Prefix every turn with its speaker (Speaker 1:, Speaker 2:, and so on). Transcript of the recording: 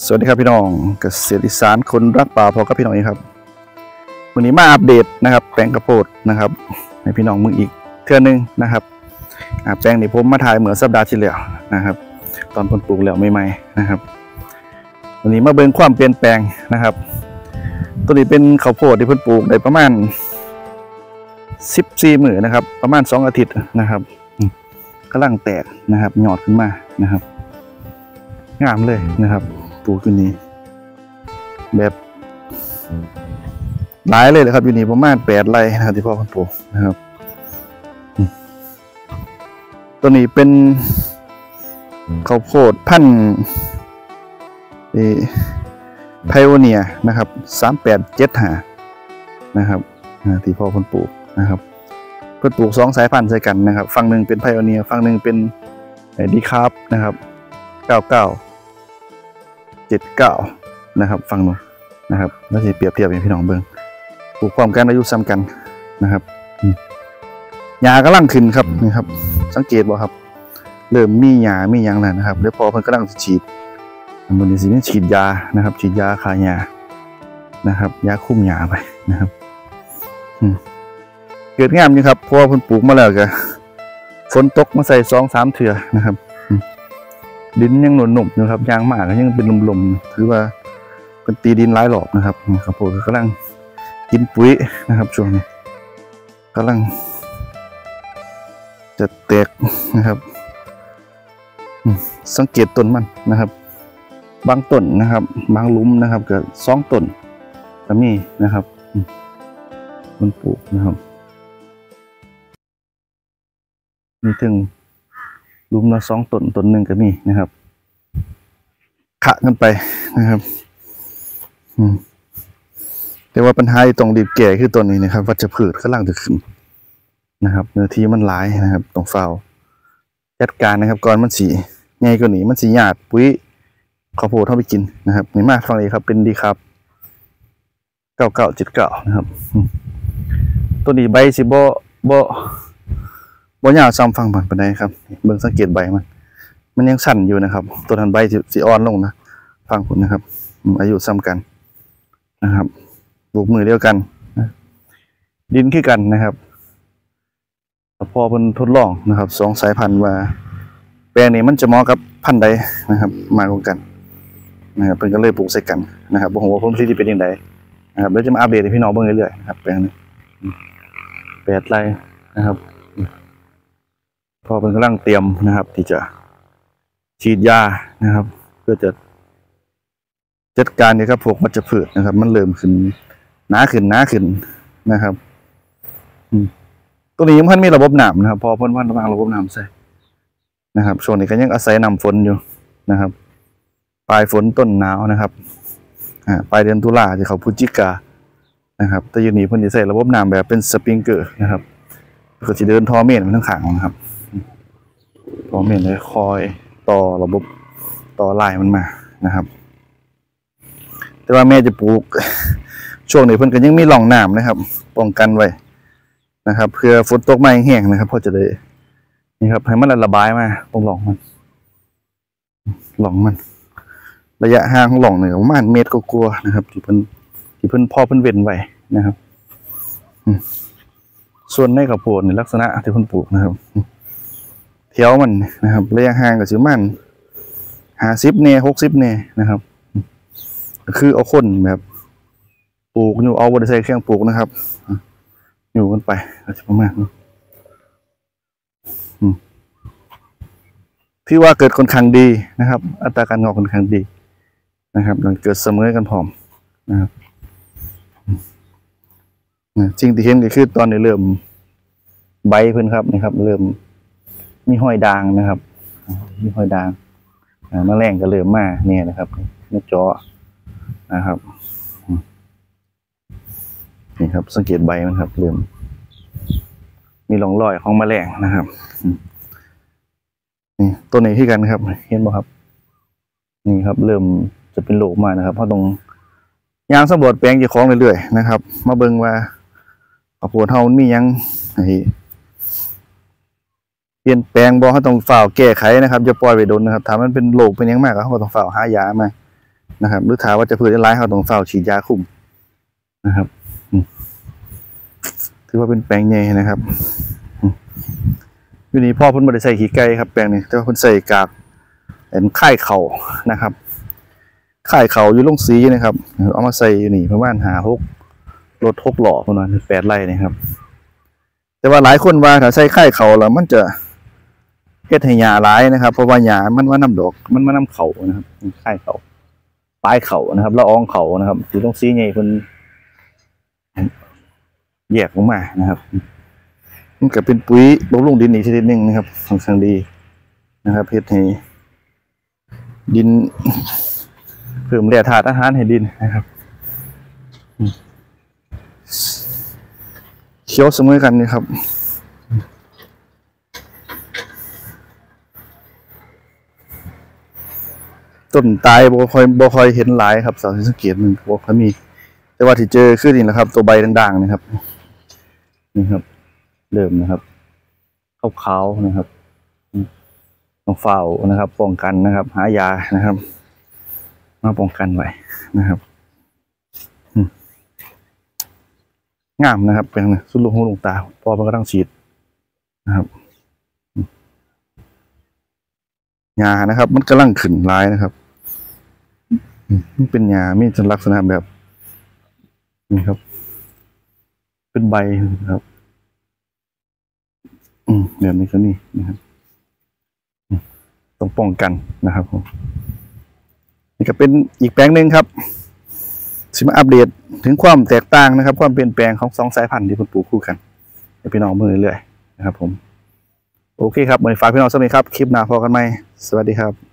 Speaker 1: สวัสดีครับพี่น้องเกษตรอีสานคนรักป่าพอกับพี่น้องเองครับวันนี้มาอัปเดตนะครับแปลงกระโพดนะครับให้พี่น้องมึงอีกเทื่อนึงนะครับอาแปลงนี้ผมมาถ่ายเหมือนสัปดาห์ที่แล้วนะครับ ตอนเพิ่นปลูกแล้วใหม่ๆนะครับวันนี้มาเบิ่งความเปลี่ยนแปลงนะครับ ตัวนี้เป็นข้าวโพดที่เพิ่นปลูกได้ประมาณ14มื้อนะครับ ประมาณ 2 อาทิตย์นะครับอืมกำลังแตกนะครับหยอดขึ้นมานะครับ งามเลยนะครับ ปลูกอยู่นี่แบบหลายเลยนะครับอยู่นี่ประมาณแปดไร่นะครับที่พ่อเพันปลูกนะครับอืมตัวนี้เป็นข้าวโพดพันธุ์ไพโอเนียนะครับสามแปดเจ็ดหานะครับอ่าที่พ่อเพันปลูกนะครับเพื่อปลูกสองสายพันธุ์ใส่กันนะครับ ฝั่งหนึ่งเป็นไพโอเนียฝั่งหนึ่งเป็นดีคาร์บนะครับเก้าเก้า เจ็ดเก้านะครับฟังหนูนะครับแล้วจะเปรียบเทียบให้พี่น้องเบิ่งปลูกพร้อมกันอายุซ้ำกันนะครับอืมหญ้ากำลังขึ้นครับนี่ครับ สังเกตบ่ครับ เริ่มมีหญ้ามีหยังแล้วนะครับเดี๋ยวพอเพิ่นกำลังสิฉีดมันนี้สิเป็นฉีดยานะครับ ฉีดยาฆ่าหญ้านะครับยาคุมหญ้าไปนะครับอืมเกิดงามอยู่ครับเพราะว่าเพิ่นปลูกมาแล้วก็ฝนตกมาใส่สองสามเถื่อนะครับ ดินยังหนุนหนุบอยู่ครับยางมากยังเป็นลมๆถือว่าเป็นตีดินหลายหลอบนะครับนะครับผมกำลังกินปุ๋ยนะครับช่วงนี้กำลัง จะแตกนะครับสังเกตต้นมันนะครับ บางต้นนะครับ บางลุมนะครับเกิดสองต้นก็มีนะครับมันปลูกนะครับมีถึง ลุมละสองต้นต้นหนึ่งก็มีนะครับ ขะกันไปนะครับ อืมแต่ว่าปัญหาต้องรีบแก้คือต้นนี้นะครับ วัชพืชกำลังจะขึ้นนะครับ เนื้อที่มันหลายนะครับต้องเฝ้าจัดการนะครับก่อนมันสีใหญ่กว่านี้มันสีหยาดปุ๋ยข้าวโพดเข้าไปกินนะครับนี่มาฟังเลยครับ เป็นดีครับเก้าเก้าจ็ดเก้านะครับ ตัวนี้ใบสิบ่บ่ บ่ยาวซ้ำฟังผ่านไปได้ครับ เบิ่งสังเกตใบมัน มันยังสั่นอยู่นะครับ ตัวทันใบสิสิอ่อนลงนะ ฟังผลนะครับ อายุซ้ำกันนะครับปลูกมือเดียวกันนะดินคือกันนะครับ พอเพิ่นทดลองนะครับสองสายพันธุ์ว่าแปลงนี้มันจะเหมาะกับพันธุ์ใดนะครับ มากกว่ากันนะครับเพิ่นก็เลยปลูกใส่กันนะครับบ่ฮู้ว่าผลผลิตเป็นจังไดนะครับเดี๋ยวจะมาอัปเดตให้พี่น้องเบิ่งเรื่อยๆนะครับแปลงนี้แปดไร่นะครับ พอเป็นกำลังเตรียมนะครับ ที่จะฉีดยานะครับ เพื่อจะจัดการเนี่ยครับพวกวัชพืชนะครับ มันเริ่มขึ้นหนาขึ้นหนาขึ้นนะครับตัวนี้ยังพันมีระบบน้ำนะครับ พอเพิ่นพันวางระบบน้ำใส่นะครับช่วงนี้ก็ยังอาศัยน้ำฝนอยู่นะครับ ปลายฝนต้นหนาวนะครับอปลายเดือนตุลาจะเขาพฤศจิกานะครับแต่ยู่นี่เพิ่นจะใส่ระบบน้ำแบบเป็นสปริงเกอร์นะครับก็จะเดินทอเมนทั้งขางนะครับ ท่อเมนเลยคอยต่อระบบต่อลายมันมานะครับ แต่ว่าแม่จะปลูก ช่วงนี้เพิ่นก็ยังมีหล่องน้ำนะครับ ป้องกันไว้นะครับเพื่อฝนตกมาแห้งนะครับเพอจะได้นี่ครับให้มันระบายมาตรงหล่องมัน หล่องมัน ระยะห่างของหล่องเนี่ยประมาณเมตรก็กลัวนะครับ ที่เพิ่นที่เพิ่นพ่อเพิ่นเว้นไว้นะครับส่วนในข้าวโพดในลักษณะที่คนปลูกนะครับ เที่ยวมันนะครับระยะห่างกับสิมันหาสิบเนหกสิบเนนะครับ คือเอาคนแบบปลูกอยู่เอาบริษัทเครื่องปลูกนะครับ อยู่กันไปจะประมาณนี้พี่ว่าเกิดค่อนข้างดีนะครับ อัตราการงอกค่อนข้างดีนะครับมันเกิดเสมอกันพร้อมนะครับจริงที่เห็นก็คือตอนนี้เริ่มใบเพิ่นครับนี่ครับ เริ่ม มีห้อยดางนะครับ มีห้อยดางอ่าแมลงก็เริ่มมาเนี่ยนะครับในจอนะครับนี่ครับ สังเกตใบมันครับเริ่มมีร่องรอยของแมลงนะครับนี่ต้นนี้ที่กันครับ เห็นบ่ครับ นี่ครับ เริ่มจะเป็นโลกมานะครับ เพราะตรงยางสำรวจแปลงเจ้าของเรื่อยๆนะครับ มาเบิ่งว่าข้าวโพดเฮามันมียังให้ เปลี่ยนแปลงบ่เฮาต้องฝ่าวแก้ไขนะครับอย่าปล่อยไว้โดนนะครับถ้ามันเป็นโรคเป็นยังมากเฮาต้องฝ่าวหายามานะครับ หรือถาว่าจะพืชได้ร้ายเขาต้องเฝ้าฉีดยาคุมนะครับถือว่าเป็นแปลงใหญ่นะครับอยู่นี่พ่อพ่นบ่ได้ใส่ขี้ไก่ครับแปลงนี้แต่ว่าพ่นใส่กากเห็นค่เข่านะครับค่เข่าอยู่ลงสีนะครับ เอามาใส่อยู่นี่ประมาณหาหกรถหกหล่อประมาณแปดไร่นะครับแต่ว่าหลายคนว่าถ้าใส่ค่เขาแล้วมันจะ ฮ็ดให้หญ้าหลายนะครับเพราะว่าหญ้ามันมาน้ำดอกมันมาน้ำเขานะครับค่ายเขาปลายเขานะครับละอองเขานะครับอยู่ตรงสีใหญ่เพิ่นแยกออกมานะครับ มันก็เป็นปุ๋ยบำรุงดินอีกชนิดหนึ่งนะครับค่อนข้างดีนะครับเฮ็ดให้ดินเพิ่มแร่ธาตุอาหารให้ดินนะครับเคี้ยวเสมอกันนี่ครับ ต้นตายบ่ค่อยบ่ค่อยเห็นหลายครับสาวสังเกตมันบ่ค่อยมี แต่ว่าที่เจอคือนี่แหละครับ ตัวใบด่างๆนะครับนี่ครับ เริ่มนะครับขาวๆนะครับต้องเฝ้านะครับ ป้องกันนะครับ หายานะครับ มาป้องกันไว้นะครับงามนะครับเป็นไงสุดลูกหูลูกตา พอมันก็ต้องฉีดนะครับอืมหญ้านะครับ มันกำลังขึ้นร้ายนะครับ มันเป็นหญ้ามีลักษณะแบบนี่ครับ เป็นใบนะครับอืมเดี๋ยวนี้ก็นี่นะครับต้องป้องกันนะครับผมนี่ก็เป็นอีกแปลงหนึ่งครับสิมาอัปเดตถึงความแตกต่างนะครับ ความเปลี่ยนแปลงของสองสายพันธุ์ที่ผมปลูกคู่กันให้พี่น้องมือเรื่อยๆนะครับ ผม โอเคครับวันนี้ฝากพี่น้องสวัสดีครับ คลิปหน้าพอกันไหมสวัสดีครับ